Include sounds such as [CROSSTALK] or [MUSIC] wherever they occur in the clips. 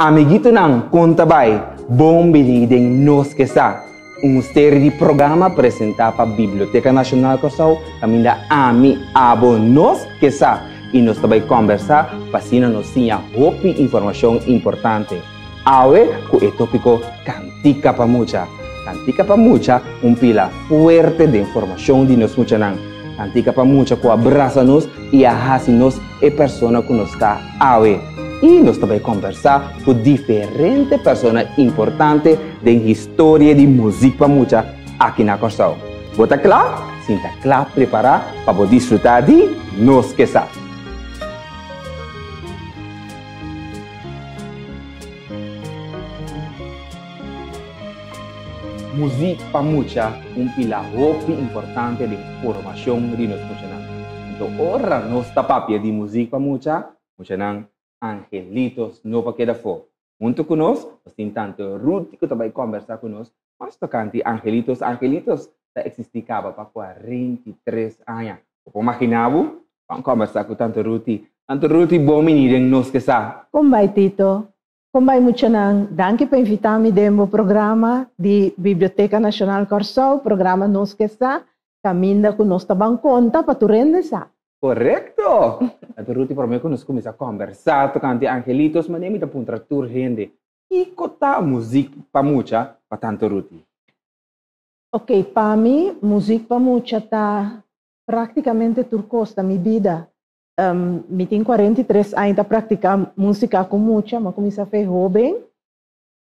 Amiguito conta vai. Bom benidem nos que sa. Um série de programa apresentar para Biblioteca Nacional Corsal, também da AMI Abo Nos que sa. E nós também conversar assim nós tinha roupa informação importante. Awe, com o tópico Cantica para Mucha. Cantica para Mucha, um pila fuerte de informação de nós mucha não. Cantica para Mucha, que abraça nos e nos e persona que nos está awe y nos vai conversar con diferentes personas importantes de historia de música mucha aquí en Acorsao. ¿Vota claro? Sinta claro preparar para poder disfrutar de Nos Quesar. Música Pamucha, un pilar muy importante de formación de nuestros funcionarios. Entonces, ahora nuestra papia de Música Pamucha, funcionan angelitos no pa queda fo. Junto conosco, assim tanto Ruth que também conversar conosco, mas tocante angelitos, angelitos já existicava para 43 anos. Como imaginava, vamos conversar com tanto Ruth. Tanto Ruth, bom menino, nos que sa. Como vai, Tito? Como vai muito nang? Danke por invitar-me do programa de Biblioteca Nacional Corsol, programa Nos que sa. Caminha com nós também conta para tu render sa. Correcto! La Peruti per me conosco, mi sa conversato con Angelitos, ma nemmeno puntratur gente. E cota music pamucha pa tanto Ruti? Ok, pami music pamucha ta praticamente turcosta mi vida. Um, ehm, mi tin 43 anni ta pratica musica con mucha, ma come sa fe joven.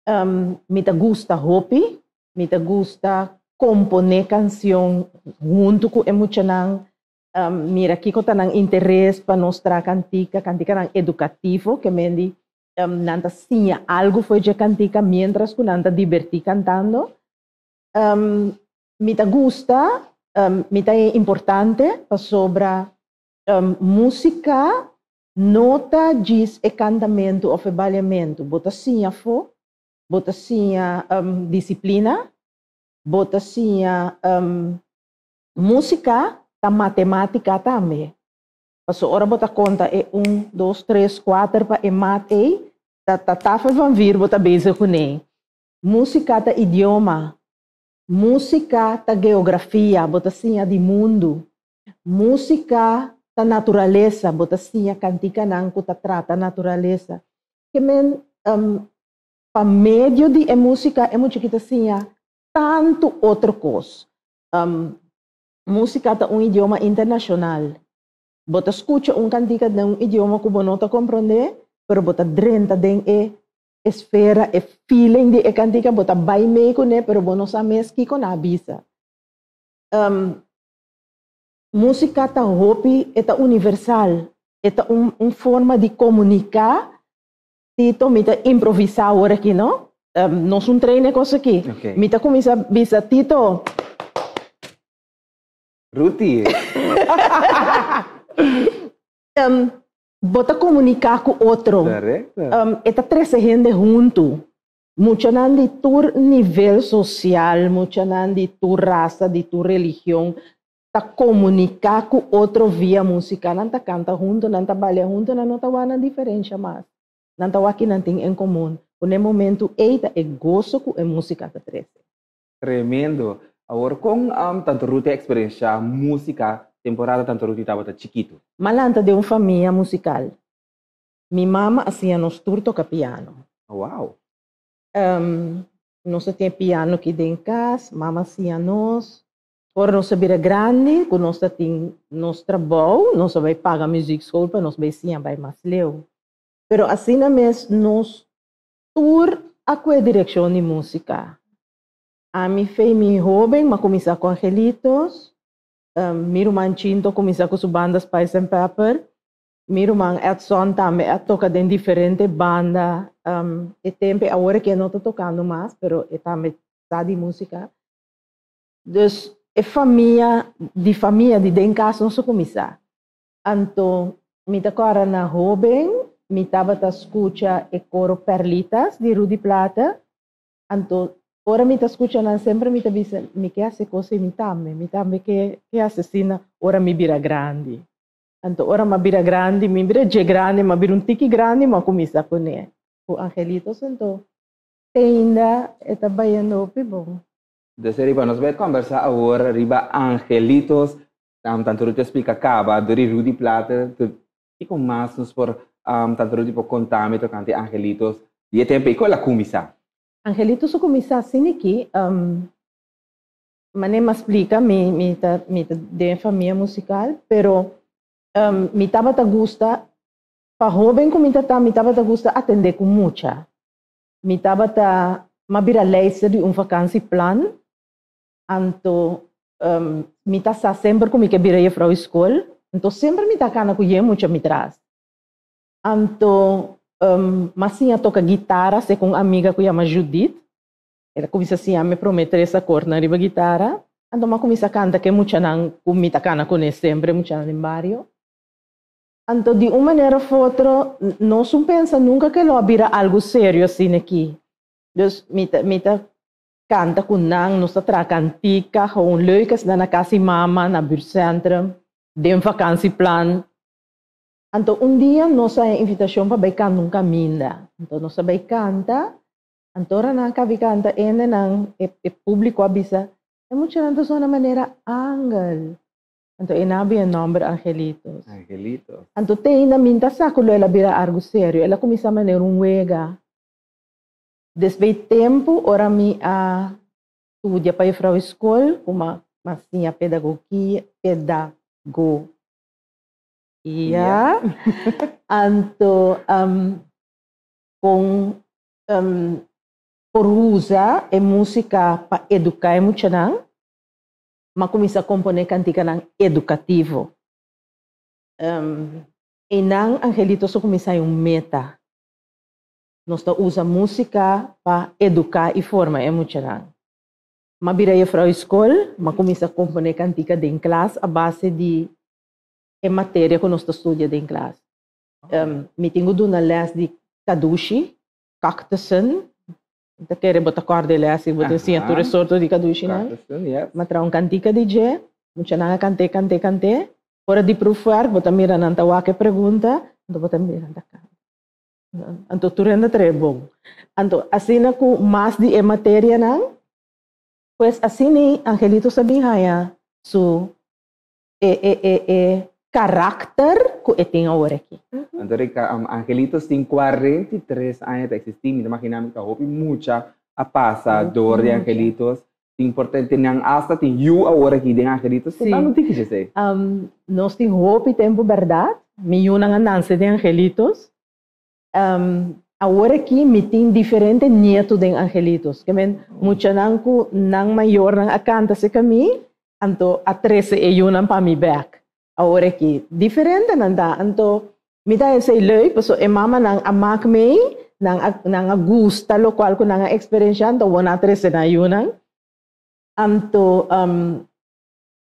Um, mi ta gusta hopi, mi ta gusta compone canción junto con emuchanang. Um, mira aqui ko tanang interesse para mostrar cantica, cantica nang educativo, que mendi um, nanta sinha algo foi de cantica, mientras que nanta divertir cantando. Um, mita gusta, um, mita é importante para sobre um, música, nota, diz e cantamento ou trabalhamento. Bota sinha fo, bota sinha um, disciplina, bota sinha um, música, ta matemática também. Paso ora bota conta é um, dois, três, quatro para e mate, ta ta ta van vir bota bezig com ele. Música ta idioma, música ta geografia, bota assim de mundo, música ta natureza, bota assim cantica nang ta trata natureza. Que men um, pa meio de música é muito chiquita assim, tanto outro coisa. Um, música é um idioma internacional. Bota escuta um cantica de um idioma que você não compreende, pero bota drenta den e esfera e feeling de e cantica bota vai meio com ne, pero você não sabe que com a bisa. Um, música tá hobby é universal, é uma um forma de comunicar, tito mita improvisar agora aqui, não? Um, nós um treino com isso aqui. Okay. Mita começa a bisa tito, Ruti. [LAUGHS] um, bota comunicar com outro. Correcto. Um, está três gente junto. Mucho nan de tu nível social, mucho nan de tu raça, de tu religião, tá comunicar com outro via música, não tá canta junto, não trabalha junto, não tá wana diferença mais. Não tá aqui não tem em comum. No momento, eita é gosto com a música da três. Tremendo. Agora, com um, tanto ruta experiência música, temporada tanto ruta estava chiquito. Malanta de uma família musical. Minha mama fazia nos tour toca piano. Uau! Um, nós tinha piano aqui dentro em casa, mama fazia nós. Ora, nós vira grande, quando nós temos nosso trabalho, nós vai pagar music school para nós becinha vai mais leu. Pero assim mesmo, nós tour a qual direção de música. A mim fez me jovem, mas comecei com Angelitos. Um, meu irmão Chinto comecei com as bandas Spice and Pepper. Meu irmão Edson também toca em diferentes bandas. Um, e tempo agora que não estou tocando mais, mas eu também está de música. Então, é família, de família de dentro casa, não sou começar. Então, me agora na jovem, me estava a escutar o coro Perlitas, de Rudy Plata. Então, Oramita escuchan siempre, me dicen, mi que hace cose mi imitame que, que asesina, ora mi bira grandi. Tanto ora ma bira grandi, mi bira je grandi, ma bira un tiki grandi, ma kumisa kone. O angelito sento, teinda eta bayano pibon. Dus riba nos vai conversar agora riba angelitos, um, tanto eu te explica acaba, duri Rudy Plata, tu fico mais nos por um, tanto eu tipo contar me tocante angelitos, e tempo e quella kumisa. Angelito Sukumisa Siniki, um, mané me explica mi, mi, ta, mi ta de familia musical, pero um, mi taba ta gusta, pa joven como mi tata, mi taba ta gusta atender con mucha. Mi taba ta, ma bira leiser di un vakantieplan, anto um, mi ta sa sempre como mi que bira je vrouw school, anto sempre mi ta cana cuye mucha mi tras. Anto um, mas sim toca guitarra, se com amiga que chama Judith, ela começa assim a me prometer essa cor na riba guitarra. Então, eu começa a cantar que muita não comita cana com sempre, muita no barrio. Então, de uma maneira ou outra, não se pensa nunca que ele vira algo sério assim aqui. Então, mita, mita canta com nang, nos tra cantica, com leukas na casa mama, na buurtcentrum, de um vakantieplan. Então, um dia, nós a invitação para cantar um caminho. Então, nós vai cantar, Antora na kavikanta ene nang e, e público abisa, é muito nanto só na maneira angel. Anto inabi ang nombre Angelitos. Angelitos. Anto te ina minta sa kulo ela bira algo sério, ela começa a maneira um wega. Desde tempo, ora mi a estudia para ir para a escola, uma massinha pedagogia, pedagogia. Yeah. Anto um, com um, por usa e música para educar muito não, mas começa a compor cantiga não educativo. Um, e não, Angelito, só começa um meta. Nós usa música para educar e formar é muito não. Mas vira para a escola, mas começa a compor cantiga em classe a base de é matéria que nós estudamos em classe. Um, me tenho uma les de Kadushi, Cactusen, Kita kere bota corda ele assim, bota assim, a tu resorto di caducina. Matra un cantica di je, mucha nanga cante, cante, cante. Ora di profuar, bota mira nanta wake pergunta, ando bota mira canta. Anto tu renda trebong. Anto asina ku mas di e materia nang, pues asini Angelito sabi haya, so, e, e, e, e, carácter que tenga ahora aquí. Entonces, um, Angelitos, en 43 años de existir, me imagino que hoy mucha a pasador de Angelitos. importante nang hasta ti you agora aqui den angelitos. Sí. Ano ti quise say? Um, nós tem hope e tempo verdade. Mi una andança de angelitos. Um, agora aqui mi tem diferente nieto de angelitos. Que men mucha nanku nang mayor nang acanta se kami. Anto a 13 e yunan pa mi back. Diferente não dá. Então Mita sa leuk, so e mama nang amak me, nang nang gusta lo qual ko nang experiência to wana tres na yunang. Anto um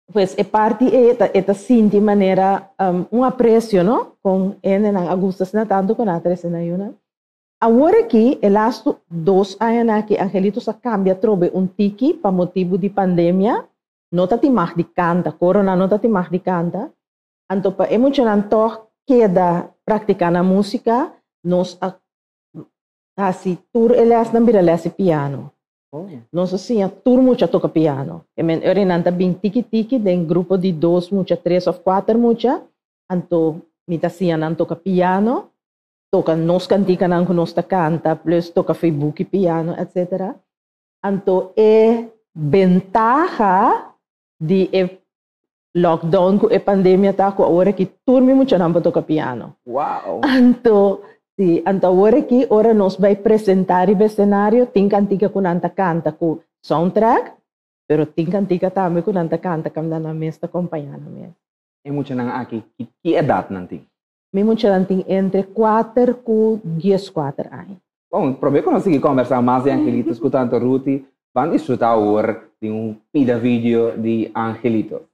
pues e parte eta eta sinti maneira um, um aprecio, no? Com ene nang agustas na tanto com na tres na yunang. Agora aqui, elasto dos anos aqui, Angelito sa cambia trobe um tiki pa motivo de pandemia, nota ti mah di canta, corona nota ti mah di canta. Anto pa emocionan toch queda praticar na música, nós assim, tur elas não vira assim piano. Oh. Nós assim, tur mucha toca piano. E men ori nanta bem tiki tiki den grupo de mucha, três ou quatro mucha, anto mita sia nan toca piano, toca nos cantica nan nós canta, plus toca Facebook piano, etc. Anto é ventaja de lockdown lockdown को पेंडेमिया था को ओरे की तुर्मी मुचो नाम तो capiano. Wow. Anto sì, anto ore che ora nos vai presentare il scenario, tin cantica con anta canta con soundtrack, però tin cantica tambe con anta canta cam dana mesta compagnana me. E mucho nang aki, ki edad nanti? Mi mucho nanti entre 4 cu 10 4 anni. Bom, probabilmente conosci conversare mais anche lì, [LAUGHS] ascoltando Ruti, quando è stata ora di un video di Angelito.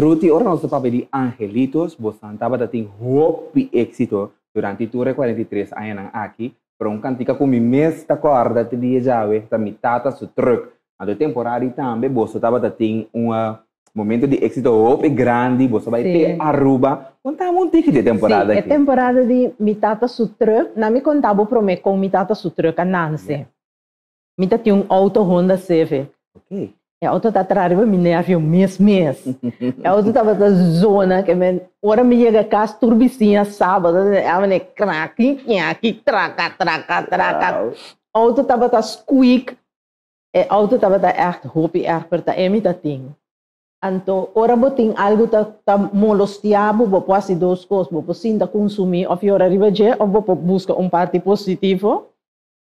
Ruti, ora nosso papel de Angelitos, você estava tendo hope e êxito durante ture 43 anos aqui, para um cantica com da corda te dia já, tá mi tata su truck. A do temporada também, você estava tendo um momento de êxito hope grande, você vai ter Aruba. Conta um tique de temporada Sim, aqui. é temporada de mi tata su truck, na mi contava para mim com mi tata su truck a Nancy. Mi tata tinha um auto Honda Civic. Ok. Auto tá atrás de mim, nervio mês mês. E a auto tava da zona que men, ora me chega a casa turbicinha sábado, a mene crack, crack, traca, traca, traca. Auto tava da squeak. E auto tava da echt hopi echt per ta emi ta ting. Anto, ora bo ting algo ta, ta molostiabo, bo quasi dos cos, bo po sinta consumi, of ora rivaje, o bo po busca un parte positivo.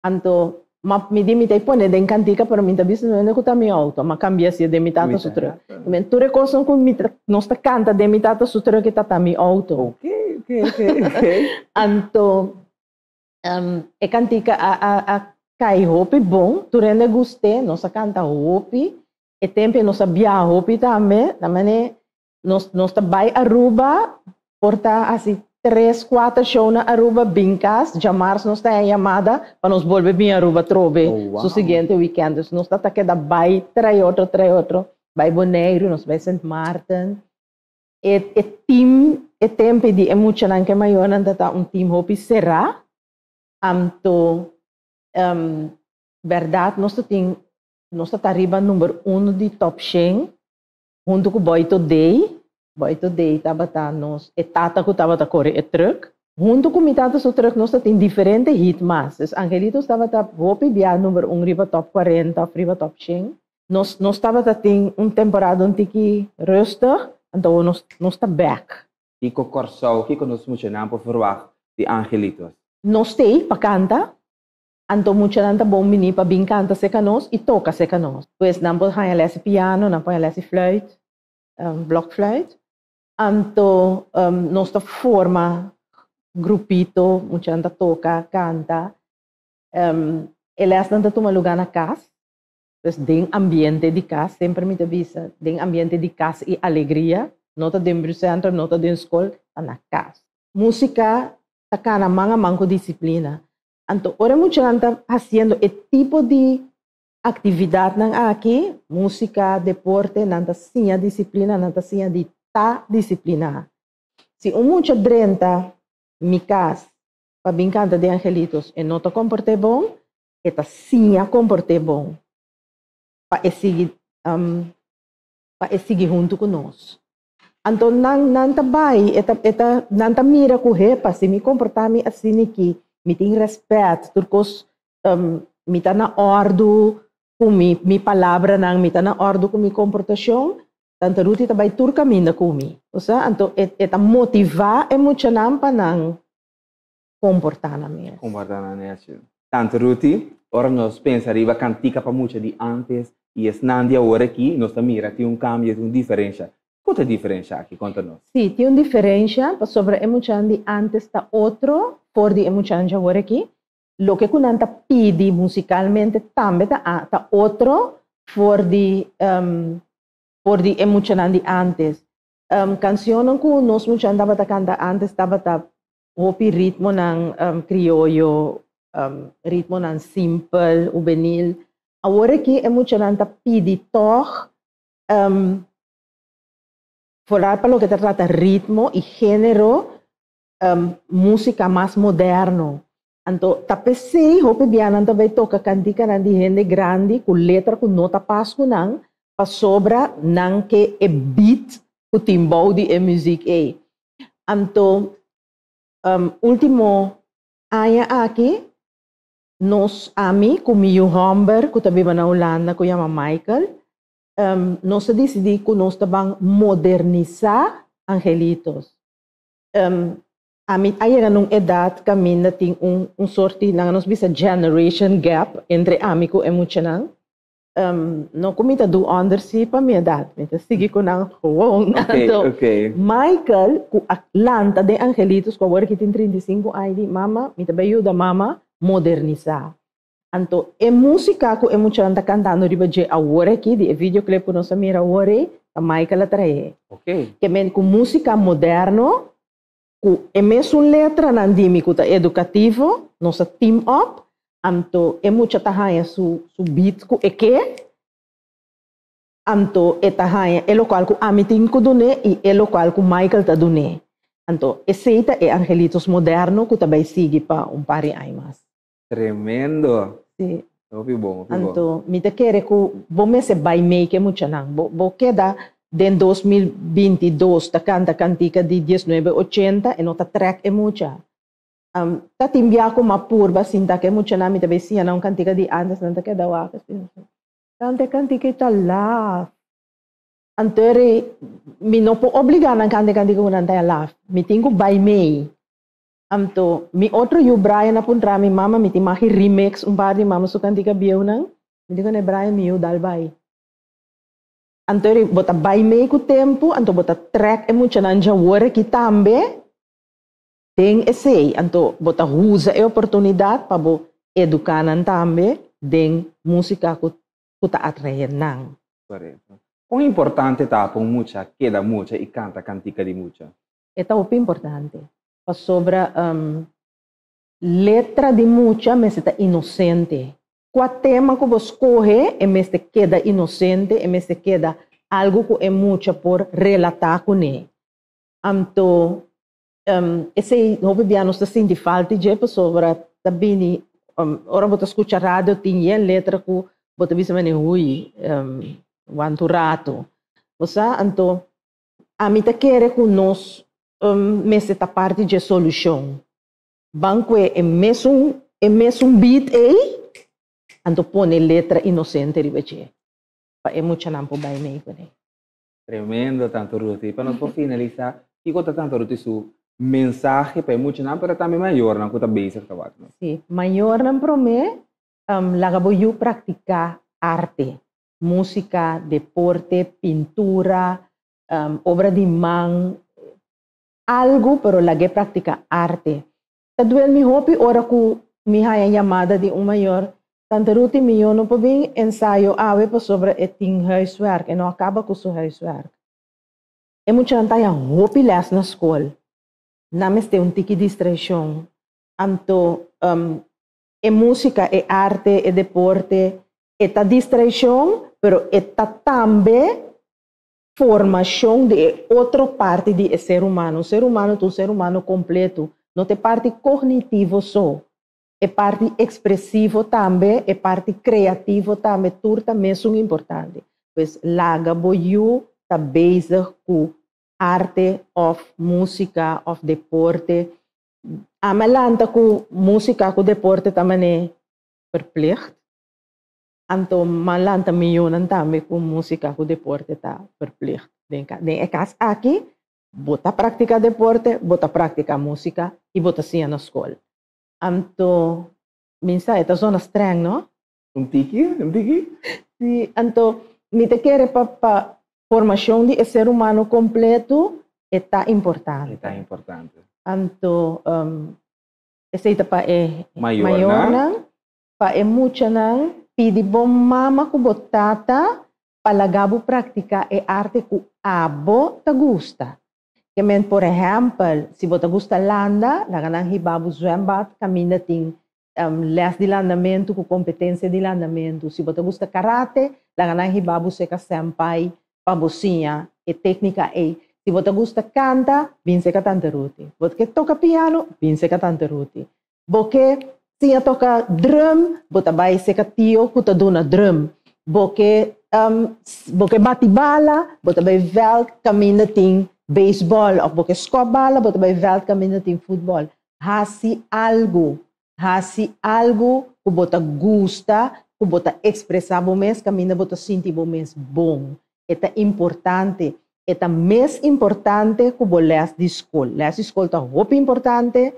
Anto, ma mi di mi te pone den cantica per mi ta bisogno ne kuta mi auto, ma cambia si de mi tata su tre. Men tu recoso con mi tra- nostra canta de mi tata su tre che tata mi auto. Ok, ok, ok, ok. Anto, um, e cantica a, a, a cai hopi bom, tu rende guste, nossa canta hopi, e tempo nossa bia hopi também, também nos, nos vai Aruba, porta assim, três, quatro na Aruba, bincas, jamars nos está em chamada, para nos volver bem Aruba, trove, Oh, wow. so seguinte weekend, nos está que da vai, trai outro, trai outro, vai Bonaire, nos vai St. Martin, e, e team, e tempo di emocionan que maior anda tá um team hopi será, amto, um, verdade, nós tem, nós tá arriba número um de top 100, junto com Boito Day, Boito Day tava tá nós, e tata que tava tá corre e truck, junto com mitad do truck nós tem diferentes hit masses, Angelitos tava tá hopi via número um riba top 40, riba top 100, nós nós tava tá tem um temporada um tiki rustig, então nós nós tá back. Kiko Corsou, Kiko nos mencionamos por verwacht de Angelitos. Nós tem para canta, anto mucha nanta bom mini para bem canta se canos e toca se canos. Pues pode ganhar esse piano, não pode esse flauta, um, blockfluit. Anto um, nuestra forma, grupito, mucha gente toca, canta. Um, el es donde toma lugar en casa. Pues den ambiente de casa, siempre me avisa, den ambiente de casa y alegría. Nota de Bruselas, nota de escuela, en la casa. Música, tacana, manga, manco disciplina. Anto, ahora mucha gente haciendo el tipo de actividad nang aquí, música, deporte, nanta disciplina, nanta de ta disciplina. Se um mucho drenta, mi cas, pa bincanta de angelitos, e nota comporte bom, e ta comporte bom. Pa e um, pa e sigi junto conosco. Anto nang nanta bai, eta eta nanta mira ku hepa se mi comportami assim aqui, mi tem respeito, turcos um, mi tá na ordo com mi mi palavra nang mi tá na ordo com mi comportação, tanto Ruti tabay turkamin na kumi. Usa, anto et, eta motiva emocionampa ng comportanamento. Comportanamento. Tanto Ruti, ora nos pensa arriva cantica pa mucha di antes e snandia ora qui nos mira ti un cambio ti un differenza. Quanta differenza qui conta noi? Sì, ti una differenza pa sopra emocionan di antes ta otro por di emocionan di ora qui. Lo che kunanta pidi musicalmente tambe ta, ta otro for di um, ehm, por di emuchanandi antes. Um, canción ku nos muchan dapat kanta antes dapat hopi ritmo ng um, em, criollo, um, ritmo ng simple, juvenil. Ahora que emuchananta pidi toch um, forar para lo que te trata ritmo y género, um, música más moderno. Anto, tapesi, hopi bianan tabay toka kantika nandi gente grande, ku letra, ku nota paskunang, pasobra nanke e beat o timbal di e music e. Anto, um, ultimo aya aqui, nós ami, com meu Homber, que também na Holanda, que chama Michael, um, nós decidimos que nós também modernizar angelitos. Um, Amit ay ganung edad kami nating un, un sorti na nos bisa generation gap entre amiko e muchanang. Um, não comita do under si para minha idade, então sigue com ang gewoon. Ok, ok. Michael, ku Atlanta de angelitos, ko agora que tem 35 anos, mama, me também ajuda mama modernizar. Anto, e música ko e mucho anda cantando riba je agora aqui, di e videoclip ko nosa mira agora, a Michael atrae. Ok. Que men com música moderno, com é mesmo letra nandímico ta educativo, nossa team up, anto é muita tahanha su su beat ku é que anto é tahanha é local ku amitin ku dune e é local ku Michael ta dune. Anto eceita é angelitos moderno ku também sigue pa um par de anos. Tremendo. Sim. Muito bom, bom. Anto, mi te quere ku bo me se vai make mucha nang. Bo, bo queda den 2022 ta canta cantica di 1980 e nota track e mucha. tatimbyaku mapurva sintake muchana mita besiya na kantika di andas nantake dawaka kante kantika italaf anteri mi no po obligana kante kantika unanta laf mi tingu by mei. Amto mi otro you Brian apun rami mama mi timahi remix umpari mama su kantika biunang mi digo ne Brian mi yu dalbai anteri bota by me ku tempo anto bota track e muchana anja wore Tem esse, anto bota usa e oportunidade para bo educanan tambe den música ta atrayen nang. Correto. Quão importante tá para mucha, queda mucha e canta cantica de mucha? É o importante. Pa sobra um, letra de mucha mas está inocente. Qua tema que você escolhe, é mas queda inocente, é mas queda algo que é mucha por relatar com ele. Então, Ehm, um, essej nobebianosti sin di falti jepo sobra tabini um, ehm, orang bota escucha radio tinyen letra ku bota bisa meni hui um, ehm, wantu rato. Osa anto amita kere ku nos um, mese ta parte de solution. Banque e mesum e mesum bit ei anto pone letra innocente, ribece pa e mucha nampo bai nei tremendo tanto ruti. Pa non può [LAUGHS] finalizzare dico tanto ruti su? Mensagem para muito não, para também maior, não conta bem certo. Sim, maior não mim, um, lagabo eu praticar arte, música, deporte, pintura, um, obra de mão, algo, pero lagi práctica arte. Tadwel mi hopi ora ku mi haya llamada de um maior, tanto ruti mi yo no pa bing ensayo awe pa sobre eting huiswerk, e no acaba com seu huiswerk. E muito antaya hopi les na school. Names te un tiki distração. Anto, um, e música, e arte, e deporte, e ta distração, pero e ta também formação de outra parte de ser humano. O ser humano é um ser humano completo. Não tem parte cognitivo só. É parte expressivo também, é parte criativo também. Tudo também é importante. Pois laga boiu está bezig com arte, of música, of deporte. Amalanta ku música ku deporte tamane perplecht. Anto malanta millonan tambe ku música ku deporte ta perplecht. Denka, den ekas aki bota práctica deporte, bota práctica música y bota sia na escola. Anto minsa eta zona streng, no? Um tiki, um tiki. Sí, anto mi te quiere papá formação de ser humano completo está importante. Está importante. Anto um, essa pa é Maior, maior na? nang, pa é mucha nang, pidi bom mama ku botata palagabo prática e arte ku abo ta gusta. Que men, por exemplo, se você gusta landa, lá ganang hibabu zwembad, caminha tem um, les de landamento com competência de landamento. Se você gusta karate, lá ganang hibabu seka senpai, pabosinha e técnica e. Se você gusta canta, vinse ka tante ruti. Você toca piano, vinse ka tante ruti. Porque se toca drum, você vai ser tio, que dona drum. Porque um, porque bate bala, você vai ver caminha tem baseball, ou porque scope bala, você vai ver caminha tem futebol. Hasi algo, hasi algo que você gosta, que você expressar bom mês, caminha você sentir bom mês bom. это importante, это más importante como las de escuela. Las de escuela está muy importante,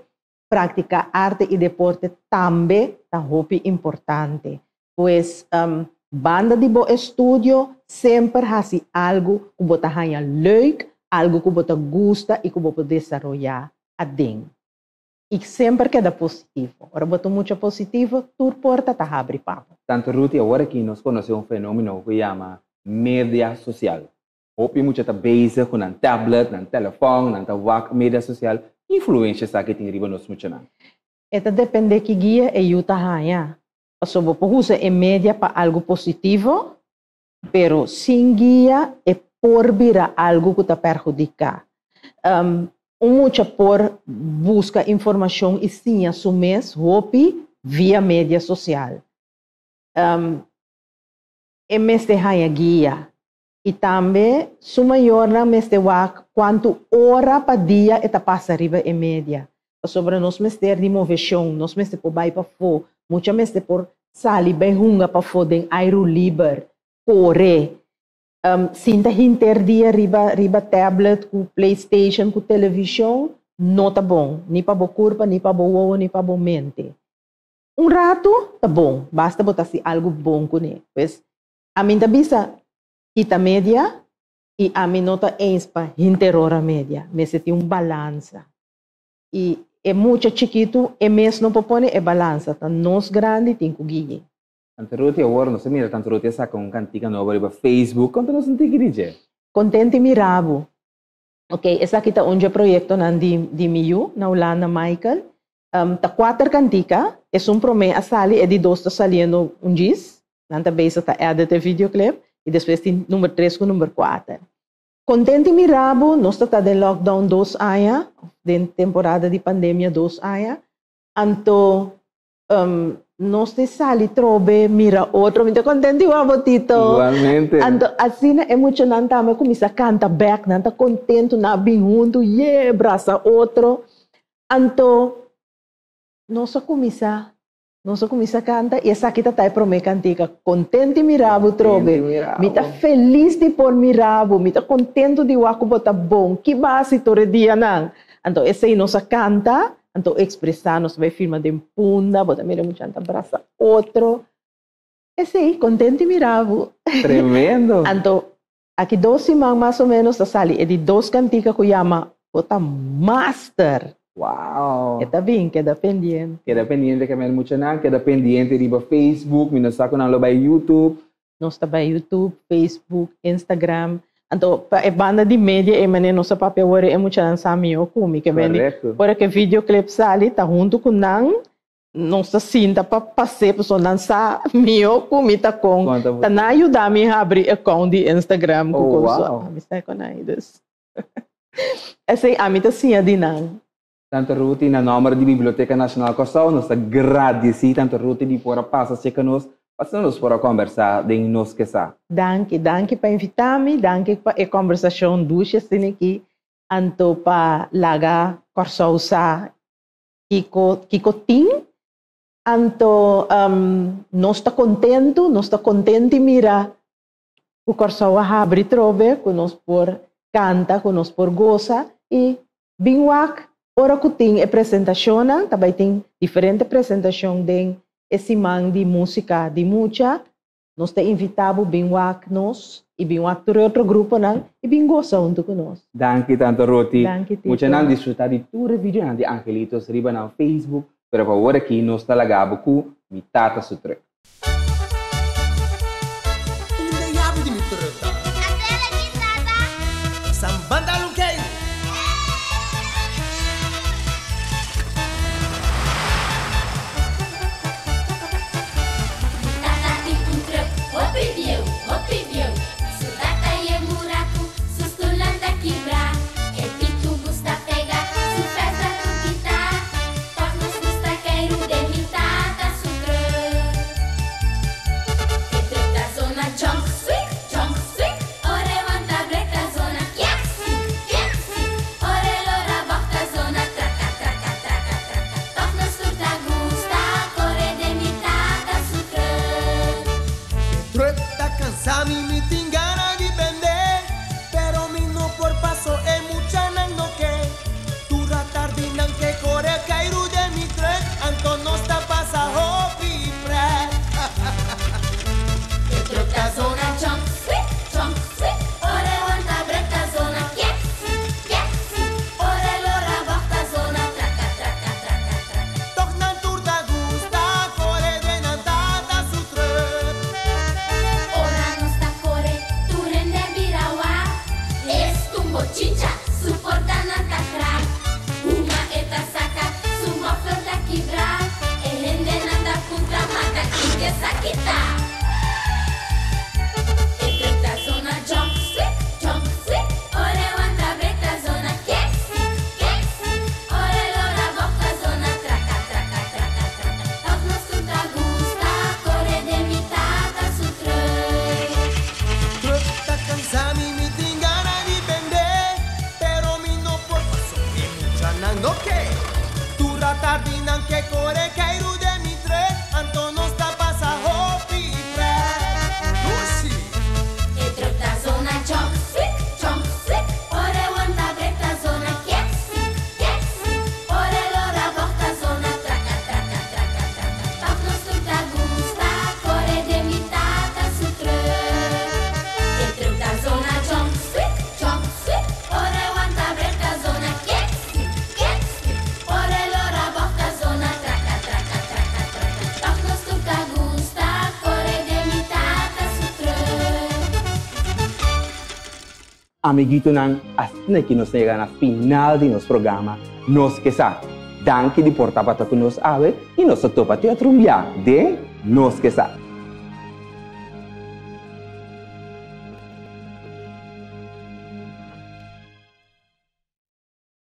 práctica arte y deporte también está muy importante. Pues um, banda de bo estudio siempre hace algo que te haya leuk, algo que te gusta y que puedes desarrollar a. Y siempre queda positivo. Ahora boto mucho positivo, tu puerta te abre papo. Tanto Ruti, ahora que nos conoce un fenómeno que llama mídia social. Hoop je moet je estar bezig een tablet, een telefoon, een wak, media social. Influência sa que tem riba nos não. Eta depende que guia e yuta hanya. Paso bo usa e média para algo positivo, pero sem guia é por vira algo que te perjudica. Um, muita por busca informação e sim assumir hopi via mídia social. Um, hanya guia. E também, su maior na mês de wak, quanto hora para dia eta passa riba e média. Sobre nós mês de moveção, nós mês de por para fo, muita mês de por sali bem hunga para fo den airo liber, corre. Um, sinta hinter dia riba riba tablet, com PlayStation, com televisão, não tá bom. Nem para boa curva, nem para boa nem para boa mente. Um rato, tá bom. Basta botar se algo bom com ele. Pois, a minha bisa, ita média, e a minha nota para interora média. Mas tem um balança. E é muito chiquito, é mesmo não pode é balança. Tá nós grande tem que guiar. Tanto roti agora, não se mira tanto roti essa com cantiga nova riba Facebook, quanto não se tem que dizer? Contente mirabo. Ok, essa aqui tá onde projeto na de, de Miu, na Holanda, Michael. Um, tá quatro cantica, é um a sali, é de dois tá saliendo um diz, nanta base tá edit o videoclip, e depois tem número 3 com número 4. Contente mirabo, nós está de lockdown dois anos, de temporada de pandemia dois anos, anto um, nós te sali trobe mira outro, me contente o abotito. Igualmente. Anto assim é emocionante, me começa a cantar back, não tá contento na bem junto, yeah, braça outro. Anto nós começa nós começa a cantar e essa aqui tá aí para me cantica, contente mirabo trobe. Me tá feliz de por mirabo, me tá contente de o botar bom. Que base todo dia não. Então essa aí nós canta então, expressar-nos, vai firma de punda, bota mira muito anta abraça outro. É sim, contente miravo. Tremendo. [LAUGHS] então, aqui dois semanas mais ou menos, da sali, é de dois canticas que chama, bota master. Wow. Queda bem, queda pendiente. Queda pendiente que me não, queda pendiente riba Facebook, me não saco não lo YouTube. Nós está by YouTube, Facebook, Instagram, Então, e banda di media e mene nossa papel ore é muito lançami o kumi que vem por que videoclip sali tá junto com nang nossa cinta para passar para lançar kumi tá com tá na ajudar me a abrir account de Instagram com oh, wow. a mista com aides [LAUGHS] essa a mim tá sim de nang tanto ruti na número de Biblioteca Nacional Corsão nossa agradeci tanto ruti de fora passa se conosco Passamos por a conversar de nós que sa. Danke, danke para invitar-me, danke para a conversação ducha assim aqui, anto para laga corsousa kiko kiko ting, anto um, nós está contente, nós está contente mira o corsou abre trove, que nós por canta, que nós por goza e binwak ora que tem apresentação, também tem diferente apresentação de esse man de música de mucha, nós te invitamos bem nós e bem por outro grupo não e bem gosta junto conosco. Danke tanto Roti. Danke Tito. Mucha não desfrutar de tudo vídeo de Angelitos riba no Facebook, por agora aqui nós está lagabo com mi tata amiguito ng asne kinusnega na final di nos programa Nos Kesa. Danke di portapata kunos awe, teatro un via de Nos Kesa.